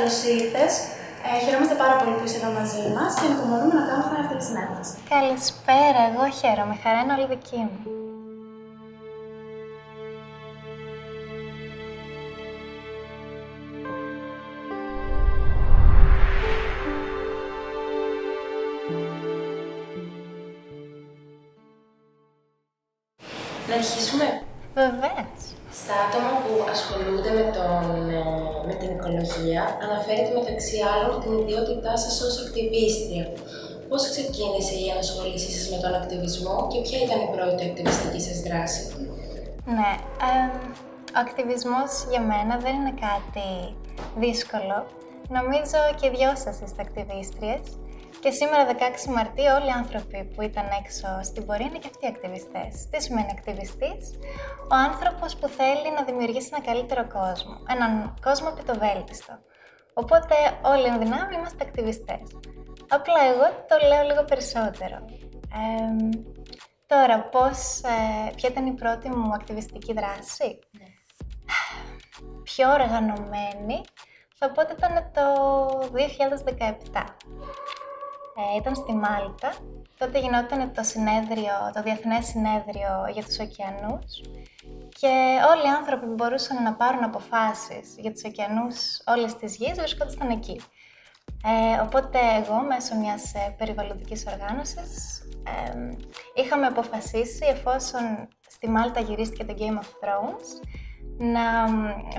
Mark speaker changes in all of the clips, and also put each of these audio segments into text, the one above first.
Speaker 1: καλώ ήρθε. Ε, χαιρόμαστε πάρα πολύ που είσαι εδώ μαζί μας και ανυπομονούμε να κάνουμε αυτή τη συνέντευξη.
Speaker 2: Καλησπέρα, εγώ χαίρομαι. Χαρά είναι όλη δική μου.
Speaker 3: Να αρχίσουμε.
Speaker 2: Βεβαίω.
Speaker 3: Στα άτομα που ασχολούνται με, τον, ε, με την οικολογία, αναφέρεται μεταξύ άλλων την ιδιότητά σας ως ακτιβίστρια. Πώς ξεκίνησε η ενασχόλησή σας με τον ακτιβισμό και ποια ήταν η πρώτη ακτιβιστική σας δράση;
Speaker 2: Ναι, ο ακτιβισμός για μένα δεν είναι κάτι δύσκολο. Νομίζω και οι δυο σας είστε ακτιβίστριες. Και σήμερα, 16 Μαρτίου, όλοι οι άνθρωποι που ήταν έξω στην πορεία είναι και αυτοί ακτιβιστές. Τι σημαίνει ακτιβιστής, Ο άνθρωπος που θέλει να δημιουργήσει ένα καλύτερο κόσμο. Έναν κόσμο βέλτιστο. Οπότε, όλοι εν δυνάμει είμαστε ακτιβιστές. Απλά εγώ το λέω λίγο περισσότερο. τώρα, πώς, ε, ποια ήταν η πρώτη μου ακτιβιστική δράση; Ναι. Πιο οργανωμένη, θα πω ότι ήταν το 2017. Ε, ήταν στη Μάλτα. Τότε γινόταν το συνέδριο, το Διεθνές Συνέδριο για τους Ωκεανούς και όλοι οι άνθρωποι που μπορούσαν να πάρουν αποφάσεις για τους ωκεανούς όλες τις γης βρισκόταν εκεί. Ε, οπότε εγώ μέσω μιας ε, περιβαλλοντικής οργάνωσης ε, είχαμε αποφασίσει εφόσον στη Μάλτα γυρίστηκε το Game of Thrones να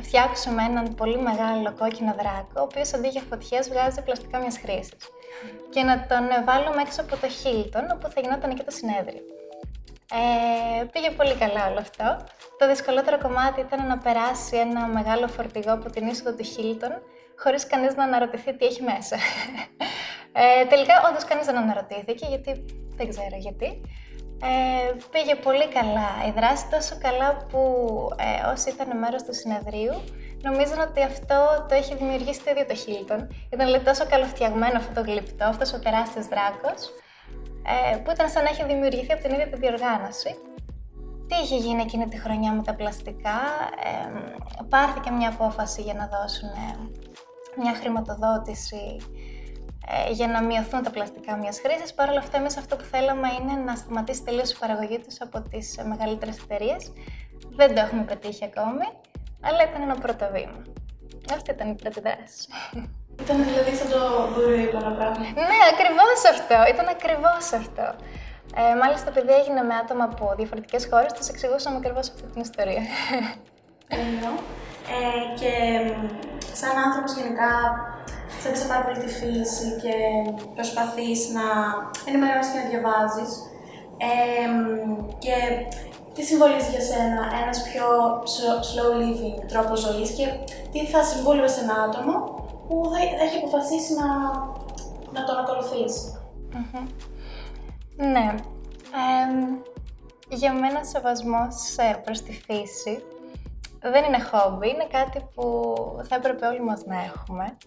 Speaker 2: φτιάξουμε έναν πολύ μεγάλο κόκκινο δράκο, ο οποίος αντί για φωτιές βγάζει πλαστικά μιας χρήσης και να τον βάλουμε έξω από το Hilton, όπου θα γινόταν και το συνέδριο. Ε, πήγε πολύ καλά όλο αυτό. Το δυσκολότερο κομμάτι ήταν να περάσει ένα μεγάλο φορτηγό από την είσοδο του Hilton, χωρίς κανείς να αναρωτηθεί τι έχει μέσα. Ε, τελικά, όντως κανείς δεν αναρωτήθηκε, γιατί δεν ξέρω γιατί. Ε, πήγε πολύ καλά η δράση, τόσο καλά που ε, όσοι ήταν μέρος του συνεδρίου νομίζαν ότι αυτό το έχει δημιουργήσει το ίδιο το Hilton. Ήταν λέει, τόσο καλοφτιαγμένο αυτό το γλυπτό, αυτός ο τεράστιο δράκος, ε, που ήταν σαν να έχει δημιουργηθεί από την ίδια τη διοργάνωση. Τι είχε γίνει εκείνη τη χρονιά με τα πλαστικά, ε, πάρθηκε μια απόφαση για να δώσουν μια χρηματοδότηση ε, για να μειωθούν τα πλαστικά μιας χρήσης. Παρ' όλα αυτά, εμείς αυτό που θέλαμε είναι να σταματήσει τελείως η παραγωγή τους από τις μεγαλύτερες εταιρείες. Δεν το έχουμε πετύχει ακόμη, αλλά ήταν ένα πρώτο βήμα. Αυτή ήταν η πρώτη δράση.
Speaker 1: Ήταν δηλαδή σαν το μπουρί πράγμα.
Speaker 2: Ναι, ακριβώς αυτό. Ήταν ακριβώς αυτό. Ε, μάλιστα, επειδή έγινε με άτομα από διαφορετικές χώρες, του εξηγούσαμε ακριβώς αυτή την ιστορία.
Speaker 1: Εννοώ. Ε, και σαν άνθρωπος γενικά, σε πάρα πολύ τη φύση και προσπαθείς να ενημερώσεις και να διαβάζεις. Ε, και τι συμβολίζει για σένα ένας πιο slow living τρόπος ζωής και τι θα συμβούλευε σε ένα άτομο που θα έχει αποφασίσει να, να τον ακολουθήσει.
Speaker 2: Ναι. για μένα σεβασμός ε, προς τη φύση δεν είναι χόμπι, είναι κάτι που θα έπρεπε όλοι μας να έχουμε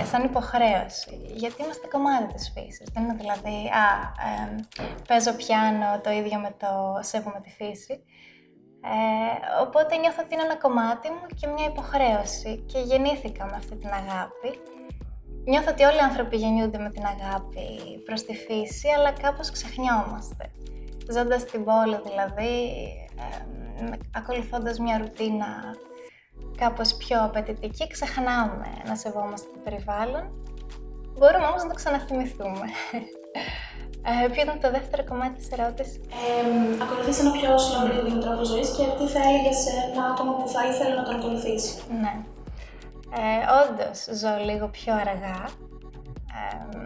Speaker 2: ε, σαν υποχρέωση, γιατί είμαστε κομμάτι της φύσης. Δεν είναι δηλαδή, α, παίζω πιάνο το ίδιο με το σέβομαι τη φύση. Ε, οπότε νιώθω ότι είναι ένα κομμάτι μου και μια υποχρέωση και γεννήθηκα με αυτή την αγάπη. Νιώθω ότι όλοι οι άνθρωποι γεννιούνται με την αγάπη προς τη φύση, αλλά κάπως ξεχνιόμαστε. Ζώντας στην πόλη δηλαδή, ακολουθώντας μια ρουτίνα κάπως πιο απαιτητική, ξεχνάμε να σεβόμαστε το περιβάλλον. Μπορούμε όμως να το ξαναθυμηθούμε. Ε, ποιο ήταν το δεύτερο κομμάτι της ερώτησης;
Speaker 1: Ε, ακολουθείς ένα πιο slow τρόπο ζωής και τι θα έλεγες σε ένα άτομο που θα ήθελε να τον ακολουθήσει;
Speaker 2: Ναι. Ε, όντως, ζω λίγο πιο αργά. Ε,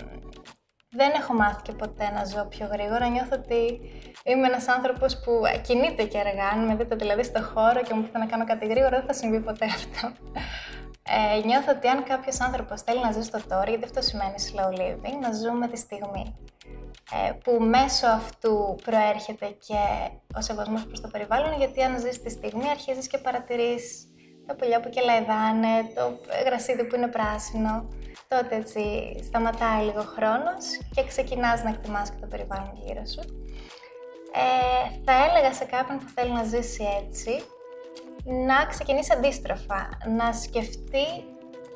Speaker 2: δεν έχω μάθει και ποτέ να ζω πιο γρήγορα. Νιώθω ότι είμαι ένας άνθρωπος που κινείται και αργά. Αν με δείτε δηλαδή στο χώρο και μου πείτε να κάνω κάτι γρήγορα, δεν θα συμβεί ποτέ αυτό. Ε, νιώθω ότι αν κάποιος άνθρωπος θέλει να ζει στο τώρα, γιατί αυτό σημαίνει slow living, να ζούμε τη στιγμή. Ε, που μέσω αυτού προέρχεται και ο σεβασμός προς το περιβάλλον, γιατί αν ζεις τη στιγμή, αρχίζεις και παρατηρείς τα πουλιά που κελαϊδάνε, το γρασίδι που είναι πράσινο. Τότε έτσι σταματάει λίγο χρόνος και ξεκινάς να εκτιμάς και το περιβάλλον γύρω σου. Ε, θα έλεγα σε κάποιον που θέλει να ζήσει έτσι, να ξεκινήσει αντίστροφα, να σκεφτεί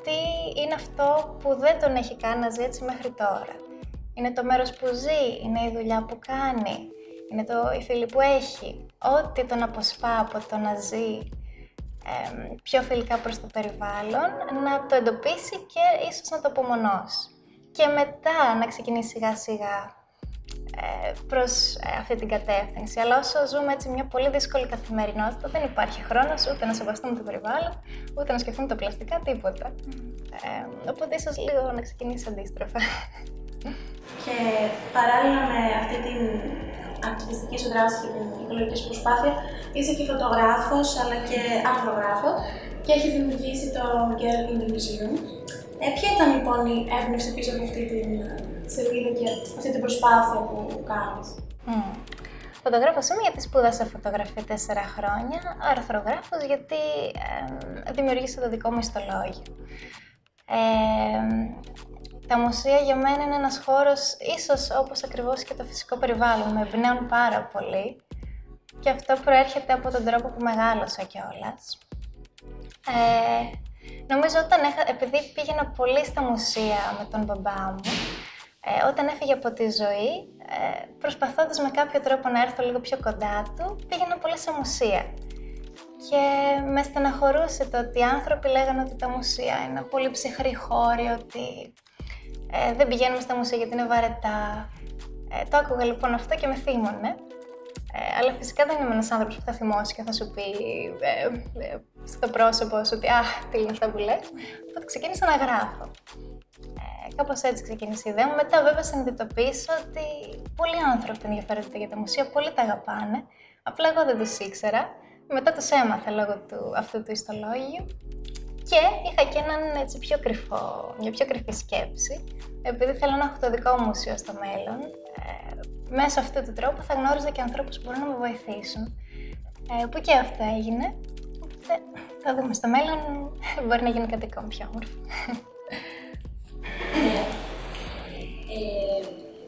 Speaker 2: γιατί είναι αυτό που δεν τον έχει κάνει να ζει έτσι μέχρι τώρα. Είναι το μέρος που ζει, είναι η δουλειά που κάνει, είναι το, η φίλη που έχει. Ό,τι τον αποσπά από το να ζει πιο φιλικά προς το περιβάλλον, να το εντοπίσει και ίσως να το απομονώσει. Και μετά να ξεκινήσει σιγά σιγά ε, προς ε, αυτή την κατεύθυνση. Αλλά όσο ζούμε έτσι μια πολύ δύσκολη καθημερινότητα, δεν υπάρχει χρόνος ούτε να σεβαστούμε το περιβάλλον, ούτε να σκεφτούμε τα πλαστικά, τίποτα. Ε, οπότε ίσως λίγο να ξεκινήσει αντίστροφα.
Speaker 1: Και παράλληλα με αυτή την ακτιβιστική σου δράση και την οικολογική σου προσπάθεια, είσαι και φωτογράφος αλλά και ανθρογράφο και έχεις δημιουργήσει το Girl in the Museum. Ε, ποια ήταν λοιπόν η έμπνευση πίσω από αυτή την σελίδα και αυτή την προσπάθεια που κάνεις;
Speaker 2: Mm. Φωτογράφος είμαι γιατί σπούδασα φωτογραφία τέσσερα χρόνια, αρθρογράφος γιατί ε, δημιουργήσα το δικό μου ιστολόγιο. Ε, τα μουσεία για μένα είναι ένας χώρος, ίσως όπως ακριβώς και το φυσικό περιβάλλον, με εμπνέουν πάρα πολύ και αυτό προέρχεται από τον τρόπο που μεγάλωσα κιόλας. Ε, νομίζω όταν έχα, επειδή πήγαινα πολύ στα μουσεία με τον μπαμπά μου, ε, όταν έφυγε από τη ζωή, ε, προσπαθώντας με κάποιο τρόπο να έρθω λίγο πιο κοντά του, πήγαινα πολύ σε μουσεία. Και με στεναχωρούσε το ότι οι άνθρωποι λέγανε ότι τα μουσεία είναι πολύ ψυχρή χώρη, ότι ε, δεν πηγαίνουμε στα μουσεία γιατί είναι βαρετά. Ε, το άκουγα λοιπόν αυτό και με θύμωνε. Ε, αλλά φυσικά δεν είμαι ένας άνθρωπος που θα θυμώσει και θα σου πει ε, ε, στο πρόσωπο σου ότι Αχ, τι είναι αυτά που λες. Οπότε ξεκίνησα να γράφω. Ε, Κάπως έτσι ξεκίνησε η ιδέα μου. Μετά, βέβαια, συνειδητοποίησα ότι πολλοί άνθρωποι ενδιαφέρονται για τα μουσεία, πολλοί τα αγαπάνε. Απλά εγώ δεν τους ήξερα. Μετά τους έμαθα λόγω του, αυτού του ιστολόγιου και είχα και έναν έτσι πιο κρυφό, μια πιο κρυφή σκέψη, επειδή θέλω να έχω το δικό μου μουσείο στο μέλλον. Ε, μέσω αυτού του τρόπου θα γνώριζα και ανθρώπους που μπορούν να με βοηθήσουν. Ε, που και αυτό έγινε. Οπότε θα δούμε στο μέλλον, μπορεί να γίνει κάτι ακόμη πιο όμορφο.
Speaker 3: Ε,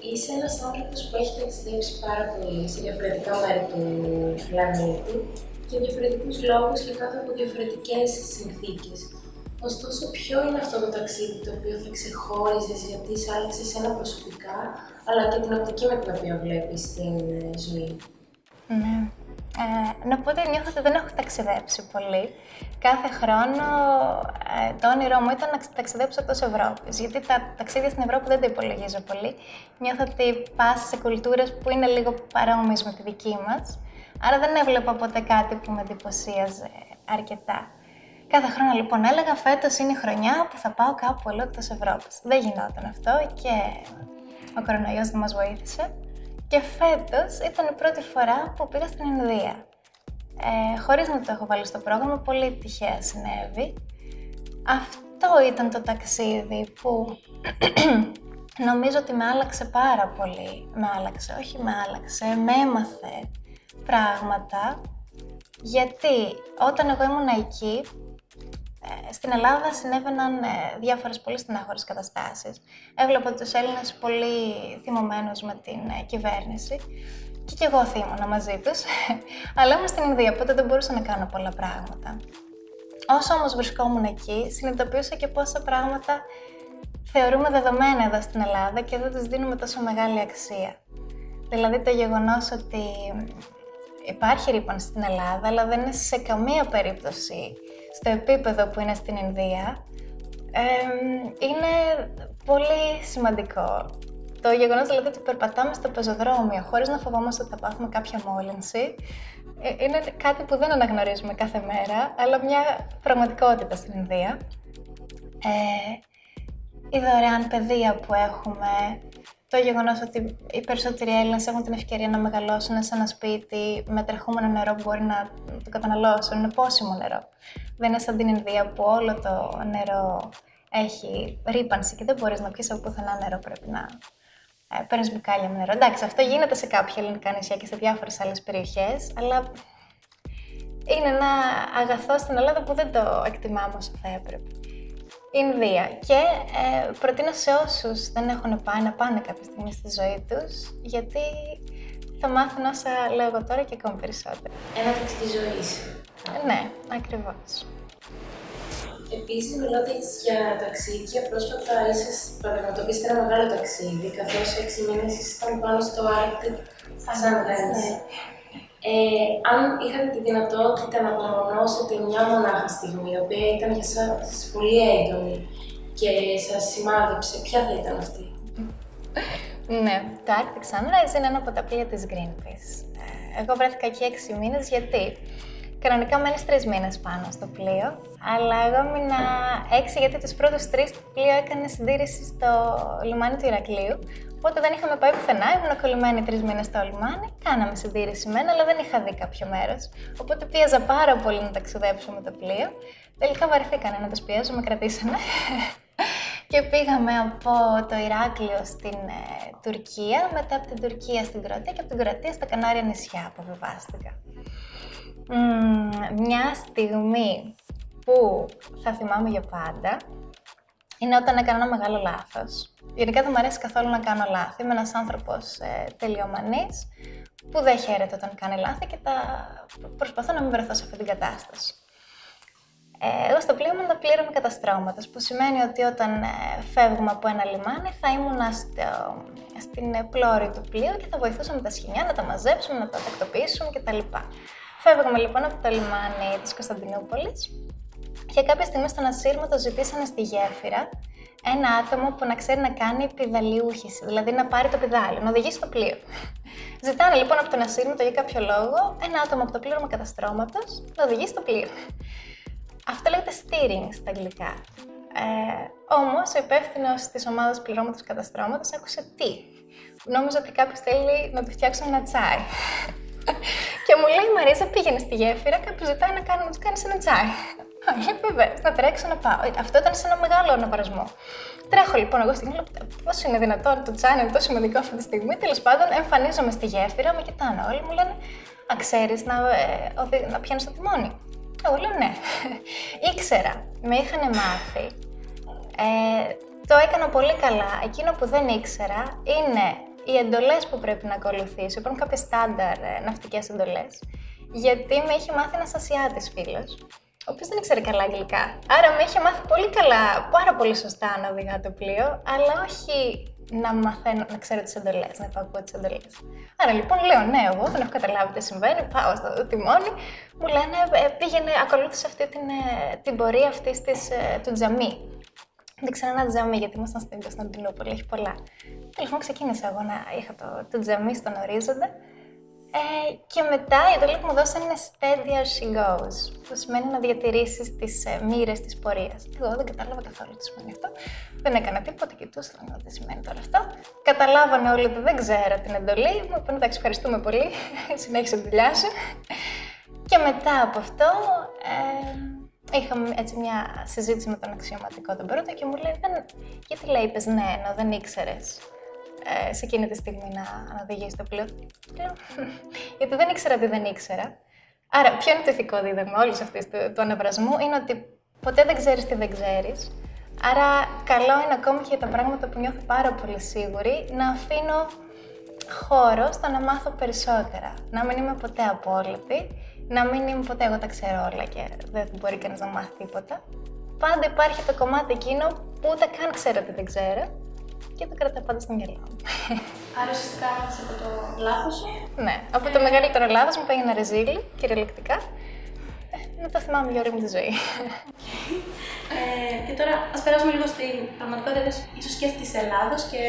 Speaker 3: είσαι ένας άνθρωπος που έχει ταξιδέψει πάρα πολύ σε διαφορετικά μέρη του πλανήτη για διαφορετικούς λόγους και κάτω από διαφορετικές συνθήκες. Ωστόσο, ποιο είναι αυτό το ταξίδι το οποίο θα ξεχώριζες γιατί σε άλλαξε ένα προσωπικά, αλλά και την οπτική με την οποία βλέπεις την ε, ζωή;
Speaker 2: Ναι. Ε, να πω ότι νιώθω ότι δεν έχω ταξιδέψει πολύ. Κάθε χρόνο ε, το όνειρό μου ήταν να ταξιδέψω εκτός Ευρώπης. Γιατί τα ταξίδια στην Ευρώπη δεν τα υπολογίζω πολύ. Νιώθω ότι πα σε κουλτούρες που είναι λίγο παρόμοιες με τη δική μας. Άρα δεν έβλεπα ποτέ κάτι που με εντυπωσίαζε αρκετά. Κάθε χρόνο λοιπόν έλεγα φέτος είναι η χρονιά που θα πάω κάπου αλλού εκτός Ευρώπης. Δεν γινόταν αυτό και ο κορονοϊός δεν μας βοήθησε. Και φέτος ήταν η πρώτη φορά που πήγα στην Ινδία. Ε, χωρίς να το έχω βάλει στο πρόγραμμα, πολύ τυχαία συνέβη. Αυτό ήταν το ταξίδι που νομίζω ότι με άλλαξε πάρα πολύ. Με άλλαξε, όχι με άλλαξε, με έμαθε πράγματα, γιατί όταν εγώ ήμουν εκεί, ε, στην Ελλάδα συνέβαιναν ε, διάφορες πολύ στενάχωρες καταστάσεις. Έβλεπα τους Έλληνες πολύ θυμωμένους με την ε, κυβέρνηση και κι εγώ θύμωνα μαζί τους, αλλά ήμουν στην Ινδία, οπότε δεν μπορούσα να κάνω πολλά πράγματα. Όσο όμως βρισκόμουν εκεί, συνειδητοποιούσα και πόσα πράγματα θεωρούμε δεδομένα εδώ στην Ελλάδα και δεν τους δίνουμε τόσο μεγάλη αξία. Δηλαδή το γεγονός ότι υπάρχει ρήπανση στην Ελλάδα, αλλά δεν είναι σε καμία περίπτωση στο επίπεδο που είναι στην Ινδία, είναι πολύ σημαντικό. Το γεγονός δηλαδή ότι περπατάμε στο πεζοδρόμιο χωρίς να φοβόμαστε ότι θα πάθουμε κάποια μόλυνση ε, είναι κάτι που δεν αναγνωρίζουμε κάθε μέρα, αλλά μια πραγματικότητα στην Ινδία. Ε, η δωρεάν παιδεία που έχουμε, το γεγονός ότι οι περισσότεροι Έλληνες έχουν την ευκαιρία να μεγαλώσουν σε ένα σπίτι με τρεχούμενο νερό που μπορεί να το καταναλώσουν, είναι πόσιμο νερό. Δεν είναι σαν την Ινδία που όλο το νερό έχει ρήπανση και δεν μπορείς να πιεις από πουθενά νερό. Πρέπει να ε, παίρνεις μπουκάλια με νερό. Εντάξει, αυτό γίνεται σε κάποια ελληνικά νησιά και σε διάφορες άλλες περιοχές, αλλά είναι ένα αγαθό στην Ελλάδα που δεν το εκτιμάμε όσο θα έπρεπε. Ινδία. Και ε, προτείνω σε όσους δεν έχουν πάει να πάνε κάποια στιγμή στη ζωή τους, γιατί θα μάθουν όσα λέω εγώ τώρα και ακόμη περισσότερο.
Speaker 3: Ένα ταξίδι ζωής.
Speaker 2: Ε, ναι, ακριβώς.
Speaker 3: Επίσης, μιλώντας για ταξίδια, πρόσφατα ίσως πραγματοποιήσετε ένα μεγάλο ταξίδι, καθώς έξι μήνες ήσασταν πάνω στο Arctic Sunrise. Ε, αν είχατε τη δυνατότητα να απομονώσετε μια μονάχα στιγμή, η οποία ήταν για σας πολύ έντονη και σας σημάδεψε, ποια θα ήταν αυτή;
Speaker 2: Ναι, το Arctic Sunrise είναι ένα από τα πλοία της Greenpeace. Ε, εγώ βρέθηκα εκεί έξι μήνες γιατί κανονικά μένεις τρεις μήνες πάνω στο πλοίο, αλλά εγώ έμεινα έξι γιατί τους πρώτους τρεις το πλοίο έκανε συντήρηση στο λιμάνι του Ηρακλείου, Οπότε δεν είχαμε πάει πουθενά, ήμουν κολλημένη τρεις μήνες στο λιμάνι. Κάναμε συντήρηση μένα, αλλά δεν είχα δει κάποιο μέρος. Οπότε πίεζα πάρα πολύ να ταξιδέψω με το πλοίο. Τελικά βαρεθήκανε να το πιέζω, με κρατήσανε. και πήγαμε από το Ηράκλειο στην ε, Τουρκία, μετά από την Τουρκία στην Κροατία και από την Κροατία στα Κανάρια νησιά που βεβάστηκα. μια στιγμή που θα θυμάμαι για πάντα είναι όταν έκανα ένα μεγάλο λάθος. Γενικά δεν μου αρέσει καθόλου να κάνω λάθη. Είμαι ένας άνθρωπος ε, τελειομανής που δεν χαίρεται όταν κάνει λάθη και τα... προσπαθώ να μην βρεθώ σε αυτή την κατάσταση. Ε, εγώ στο πλοίο μου τα πλήρωμα καταστρώματος, που σημαίνει ότι όταν ε, φεύγουμε από ένα λιμάνι θα ήμουν στο, στην πλώρη του πλοίου και θα βοηθούσαμε τα σχοινιά να τα μαζέψουμε, να τα τακτοποιήσουμε κτλ. Φεύγουμε λοιπόν από το λιμάνι της Κωνσταντινούπολης και κάποια στιγμή στον ασύρματο ζητήσανε στη γέφυρα ένα άτομο που να ξέρει να κάνει πιδαλιούχηση, δηλαδή να πάρει το πιδάλι, να οδηγήσει το πλοίο. Ζητάνε λοιπόν από τον ασύρματο για κάποιο λόγο ένα άτομο από το πλήρωμα καταστρώματος να οδηγήσει το πλοίο. Αυτό λέγεται steering στα αγγλικά. Ε, Όμως ο υπεύθυνος της ομάδας πληρώματος καταστρώματος άκουσε τι. Νόμιζα ότι κάποιος θέλει να του φτιάξουν ένα τσάι. και μου λέει: Μαρίζα, πήγαινε στη γέφυρα, κάποιο ζητάει να, κάνει, να τους κάνεις ένα τσάι. Όχι, βέβαια, να τρέξω να πάω. Αυτό ήταν σε ένα μεγάλο αναβαρασμό. Τρέχω λοιπόν εγώ στην Πώς είναι δυνατόν το τσάι είναι τόσο σημαντικό αυτή τη στιγμή. Τέλος πάντων, εμφανίζομαι στη γέφυρα, με κοιτάνε όλοι, μου λένε Α, ξέρεις να, ε, να πιάνεις το τιμόνι. Εγώ λέω ναι. Ήξερα, με είχαν μάθει. Ε, το έκανα πολύ καλά. Εκείνο που δεν ήξερα είναι οι εντολές που πρέπει να ακολουθήσω. Υπάρχουν κάποιες στάνταρ ε, ναυτικές εντολές. Γιατί με είχε μάθει ένας Ασιάτης φίλος, ο οποίο δεν ήξερε καλά αγγλικά. Άρα με είχε μάθει πολύ καλά, πάρα πολύ σωστά να οδηγά το πλοίο, αλλά όχι να μαθαίνω, να ξέρω τις εντολές, να υπακούω τις εντολές. Άρα λοιπόν λέω ναι, εγώ δεν έχω καταλάβει τι συμβαίνει, πάω στο τιμόνι, μου λένε ε, πήγαινε, ακολούθησε αυτή την, ε, την πορεία αυτής ε, του τζαμί. Δεν ξέρω ένα τζαμί, γιατί ήμασταν στην Κωνσταντινούπολη, έχει πολλά. Τέλος πάντων, ξεκίνησα εγώ να είχα το, το τζαμί στον ορίζοντα ε, και μετά η εντολή που μου δώσανε είναι steady as she goes, που σημαίνει να διατηρήσεις τις ε, μοίρες της πορείας. Εγώ δεν κατάλαβα καθόλου τι σημαίνει αυτό. Δεν έκανα τίποτα, κοιτούσα να τι σημαίνει τώρα αυτό. Καταλάβανε όλοι ότι δεν ξέρω την εντολή. Μου είπαν εντάξει, ευχαριστούμε πολύ. Συνέχισε τη δουλειά σου. Και μετά από αυτό, ε, είχαμε έτσι μια συζήτηση με τον αξιωματικό τον πρώτο και μου λέει: Γιατί λέει, είπες ναι, ενώ δεν ήξερες ε, σε εκείνη τη στιγμή να, να οδηγήσει το πλοίο. Γιατί δεν ήξερα τι δεν ήξερα. Άρα, ποιο είναι το ηθικό δίδαγμα όλης αυτής του, του αναβρασμού, είναι ότι ποτέ δεν ξέρεις τι δεν ξέρεις. Άρα, καλό είναι ακόμη και για τα πράγματα που νιώθω πάρα πολύ σίγουρη να αφήνω χώρο στο να μάθω περισσότερα. Να μην είμαι ποτέ απόλυτη, να μην είμαι ποτέ εγώ τα ξέρω όλα και δεν μπορεί κανείς να μάθει τίποτα. Πάντα υπάρχει το κομμάτι εκείνο που ούτε καν ξέρω τι δεν ξέρω και το κρατάω πάντα στο μυαλό μου.
Speaker 1: Άρα ουσιαστικά από το λάθος σου.
Speaker 2: Ναι, από το μεγαλύτερο λάθος μου πήγαινα ρεζίλι, κυριολεκτικά. Ε, να το θυμάμαι για όλη μου τη ζωή.
Speaker 1: ε, και τώρα ας περάσουμε λίγο στην πραγματικότητα ίσως και της Ελλάδος και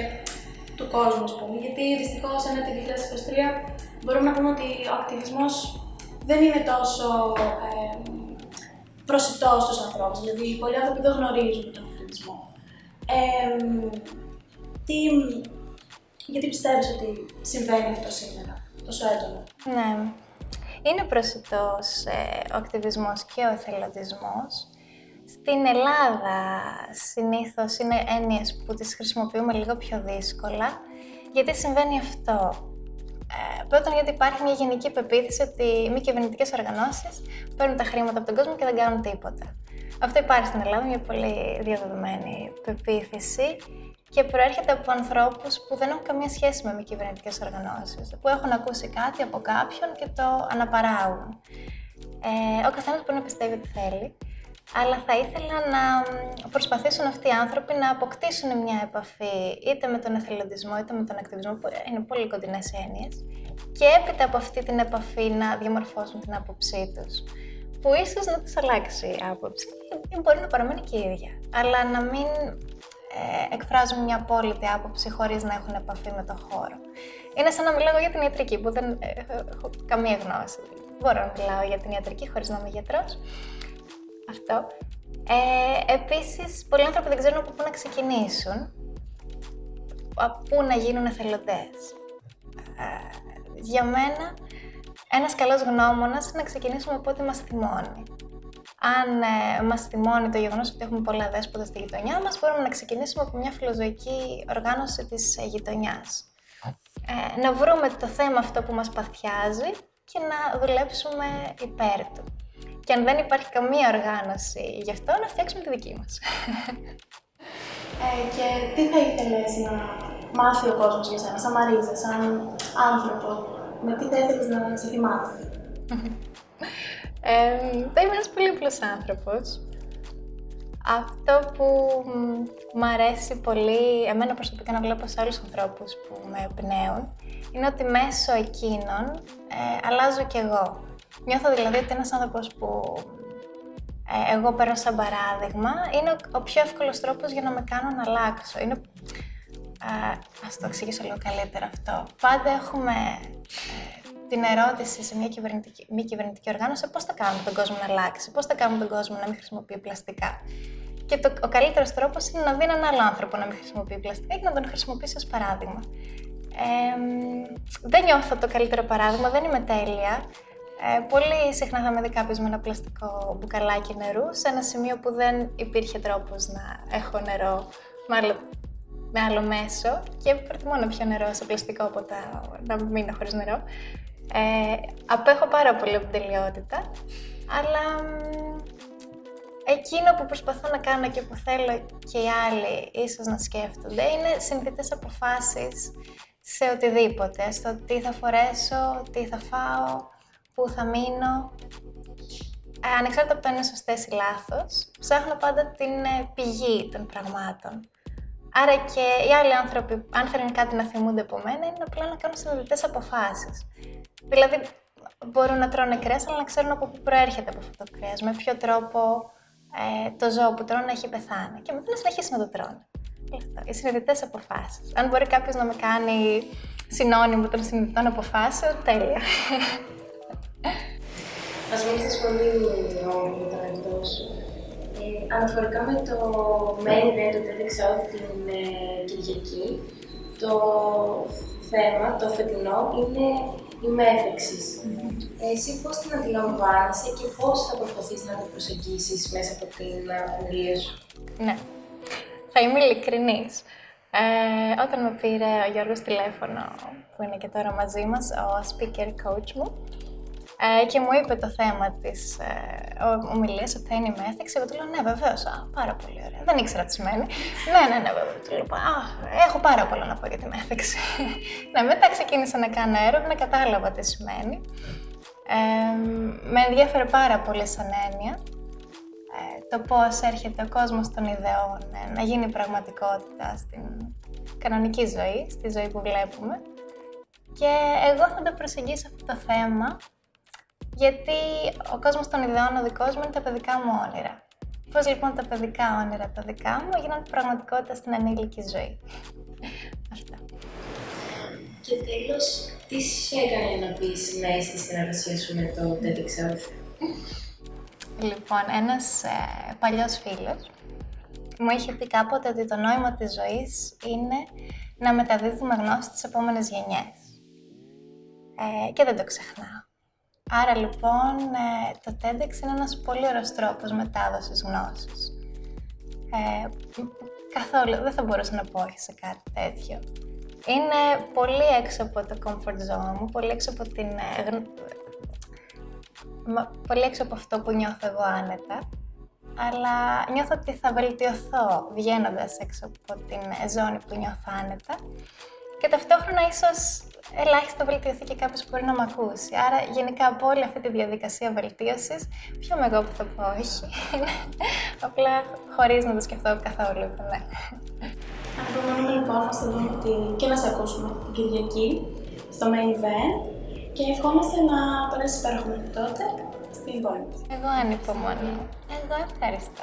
Speaker 1: του κόσμου, ας πούμε. Γιατί δυστυχώς ένα το 2023 μπορούμε να πούμε ότι ο ακτιβισμός δεν είναι τόσο ε, προσιτός στους ανθρώπους. Δηλαδή, πολλοί άνθρωποι δεν γνωρίζουν τον ακτιβισμό. Ε, τι, γιατί πιστεύεις ότι συμβαίνει αυτό σήμερα, τόσο έντονα;
Speaker 2: Ναι. Είναι προσιτός ε, ο ακτιβισμός και ο εθελοντισμός. Στην Ελλάδα συνήθως είναι έννοιες που τις χρησιμοποιούμε λίγο πιο δύσκολα. Γιατί συμβαίνει αυτό; Ε, πρώτον, γιατί υπάρχει μια γενική πεποίθηση ότι οι μη κυβερνητικές οργανώσεις παίρνουν τα χρήματα από τον κόσμο και δεν κάνουν τίποτα. Αυτό υπάρχει στην Ελλάδα, μια πολύ διαδεδομένη πεποίθηση και προέρχεται από ανθρώπους που δεν έχουν καμία σχέση με μη κυβερνητικές οργανώσεις, που έχουν ακούσει κάτι από κάποιον και το αναπαράγουν. Ε, ο καθένας μπορεί να πιστεύει ό,τι θέλει. αλλά θα ήθελα να προσπαθήσουν αυτοί οι άνθρωποι να αποκτήσουν μια επαφή είτε με τον εθελοντισμό είτε με τον ακτιβισμό, που είναι πολύ κοντινές έννοιες, και έπειτα από αυτή την επαφή να διαμορφώσουν την άποψή τους. Που ίσως να του αλλάξει η άποψη, ή μπορεί να παραμείνει και η ίδια. Αλλά να μην ε, εκφράζουν μια απόλυτη άποψη χωρίς να έχουν επαφή με τον χώρο. Είναι σαν να μιλάω για την ιατρική, που δεν ε, έχω καμία γνώση. Μπορώ να μιλάω για την ιατρική χωρίς να είμαι γιατρός. Αυτό. Ε, επίσης, πολλοί άνθρωποι δεν ξέρουν από πού να ξεκινήσουν, από πού να γίνουν εθελοντές. Ε, για μένα, ένας καλός γνώμονας είναι να ξεκινήσουμε από ό,τι μας θυμώνει. Αν ε, μας θυμώνει το γεγονός ότι έχουμε πολλά δέσποτα στη γειτονιά μας, μπορούμε να ξεκινήσουμε από μια φιλοζωική οργάνωση της ε, γειτονιάς. Ε, να βρούμε το θέμα αυτό που μας παθιάζει και να δουλέψουμε υπέρ του. Και αν δεν υπάρχει καμία οργάνωση γι' αυτό, να φτιάξουμε τη δική μας.
Speaker 1: Ε, και τι θα ήθελες να μάθει ο κόσμος για σένα, σαν Μαρίζα, σαν άνθρωπο, με τι θα ήθελες να σε θυμάται;
Speaker 2: ε, θα είμαι ένας πολύ απλός άνθρωπος. Αυτό που μου αρέσει πολύ, εμένα προσωπικά να βλέπω σε άλλους ανθρώπους που με εμπνέουν, είναι ότι μέσω εκείνων ε, αλλάζω κι εγώ. Νιώθω δηλαδή ότι ένας άνθρωπος που ε, εγώ παίρνω σαν παράδειγμα είναι ο, πιο εύκολος τρόπος για να με κάνω να αλλάξω. Είναι, ε, ας το εξηγήσω λίγο καλύτερα αυτό. Πάντα έχουμε ε, την ερώτηση σε μια κυβερνητική, μη κυβερνητική οργάνωση πώς θα κάνουμε τον κόσμο να αλλάξει, πώς θα κάνουμε τον κόσμο να μην χρησιμοποιεί πλαστικά. Και το, ο καλύτερος τρόπος είναι να δει έναν άλλο άνθρωπο να μην χρησιμοποιεί πλαστικά και να τον χρησιμοποιήσει ως παράδειγμα. Ε, δεν νιώθω το καλύτερο παράδειγμα, δεν είμαι τέλεια. Ε, πολύ συχνά θα με δει κάποιος με ένα πλαστικό μπουκαλάκι νερού σε ένα σημείο που δεν υπήρχε τρόπος να έχω νερό με άλλο, με άλλο μέσο και προτιμώ να πιω νερό σε πλαστικό από τα, να μείνω χωρίς νερό. Ε, απέχω πάρα πολύ από την τελειότητα, αλλά εκείνο που προσπαθώ να κάνω και που θέλω και οι άλλοι ίσως να σκέφτονται είναι συνθητές αποφάσεις σε οτιδήποτε, στο τι θα φορέσω, τι θα φάω, πού θα μείνω. Ε, ανεξάρτητα από το αν είναι σωστές ή λάθος, ψάχνω πάντα την ε, πηγή των πραγμάτων. Άρα και οι άλλοι άνθρωποι, αν θέλουν κάτι να θυμούνται από μένα, είναι απλά να κάνουν συνειδητέ αποφάσεις. Δηλαδή, μπορούν να τρώνε κρέας, αλλά να ξέρουν από πού προέρχεται από αυτό το κρέας, με ποιο τρόπο ε, το ζώο που τρώνε έχει πεθάνει. Και μετά να συνεχίσει να το τρώνε. Αυτό. Οι συνειδητές αποφάσεις. Αν μπορεί κάποιος να με κάνει συνώνυμο των συνειδητών αποφάσεων, τέλεια.
Speaker 3: Ας μίλησες πολύ όμορφα τον εαυτό σου. Ε, αναφορικά με το main event του TEDx Out την ε, Κυριακή, το θέμα, το φετινό, είναι η μέθεξης. Mm-hmm. Εσύ πώς την αντιλαμβάνεσαι και πώς θα προσπαθείς να την προσεγγίσεις μέσα από την ομιλία σου;
Speaker 2: Ναι, θα είμαι ειλικρινής. Ε, όταν με πήρε ο Γιώργος τηλέφωνο, που είναι και τώρα μαζί μας, ο speaker coach μου, ε, και μου είπε το θέμα της ε, ομιλία ότι θα είναι η μέθηξη. Εγώ του λέω: Ναι, βεβαίως. Πάρα πολύ ωραία. Δεν ήξερα τι σημαίνει. ναι, ναι, ναι, βέβαια. Του λέω: Α, έχω πάρα πολλά να πω για τη μέθηξη. ναι, μετά ξεκίνησα να κάνω έρευνα, κατάλαβα τι σημαίνει. Ε, με ενδιαφέρει πάρα πολύ σαν έννοια ε, το πώς έρχεται ο κόσμος των ιδεών ε, να γίνει πραγματικότητα στην κανονική ζωή, στη ζωή που βλέπουμε. Και εγώ θα το προσεγγίσω αυτό το θέμα γιατί ο κόσμος των ιδεών ο δικός μου είναι τα παιδικά μου όνειρα. Πώς λοιπόν τα παιδικά όνειρα τα δικά μου γίνονται πραγματικότητα στην ανήλικη ζωή. Αυτά.
Speaker 3: Και τέλος, τι σε έκανε να πεις ναι στη συνεργασία σου με το TEDx
Speaker 2: Λοιπόν, ένας ε, παλιός φίλος μου είχε πει κάποτε ότι το νόημα της ζωής είναι να μεταδίδουμε γνώση στις επόμενες γενιές. Ε, και δεν το ξεχνάω. Άρα λοιπόν ε, το TEDx είναι ένας πολύ ωραίος τρόπος μετάδοσης γνώσης. Ε, καθόλου, δεν θα μπορούσα να πω όχι σε κάτι τέτοιο. Είναι πολύ έξω από το comfort zone μου, πολύ έξω από την... Ε, πολύ έξω από αυτό που νιώθω εγώ άνετα, αλλά νιώθω ότι θα βελτιωθώ βγαίνοντας έξω από την ζώνη που νιώθω άνετα και ταυτόχρονα ίσως ελάχιστα βελτιωθεί και κάποιος που μπορεί να μ' ακούσει. Άρα, γενικά από όλη αυτή τη διαδικασία βελτίωσης, ποιο με εγώ που θα πω όχι. Απλά χωρίς να το σκεφτώ καθόλου. Ναι.
Speaker 1: Ανυπομονούμε λοιπόν να σε δούμε και να σε ακούσουμε την Κυριακή στο main event και ευχόμαστε να περάσει υπέροχο μέχρι τότε στην πόλη.
Speaker 2: Εγώ ανυπομονώ. Εγώ ευχαριστώ.